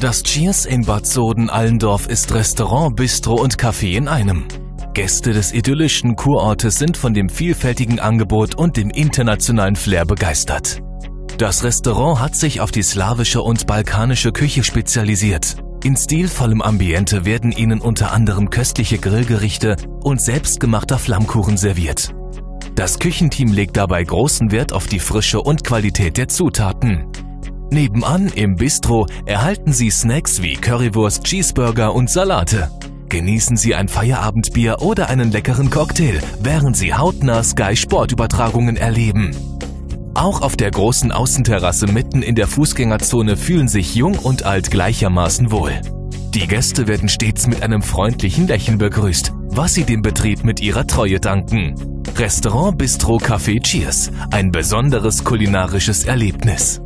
Das Cheers in Bad Soden-Allendorf ist Restaurant, Bistro und Café in einem. Gäste des idyllischen Kurortes sind von dem vielfältigen Angebot und dem internationalen Flair begeistert. Das Restaurant hat sich auf die slawische und balkanische Küche spezialisiert. In stilvollem Ambiente werden Ihnen unter anderem köstliche Grillgerichte und selbstgemachter Flammkuchen serviert. Das Küchenteam legt dabei großen Wert auf die Frische und Qualität der Zutaten. Nebenan im Bistro erhalten Sie Snacks wie Currywurst, Cheeseburger und Salate. Genießen Sie ein Feierabendbier oder einen leckeren Cocktail, während Sie hautnah Sky Sportübertragungen erleben. Auch auf der großen Außenterrasse mitten in der Fußgängerzone fühlen sich Jung und Alt gleichermaßen wohl. Die Gäste werden stets mit einem freundlichen Lächeln begrüßt, was sie dem Betrieb mit ihrer Treue danken. Restaurant Bistro Café Cheers, ein besonderes kulinarisches Erlebnis.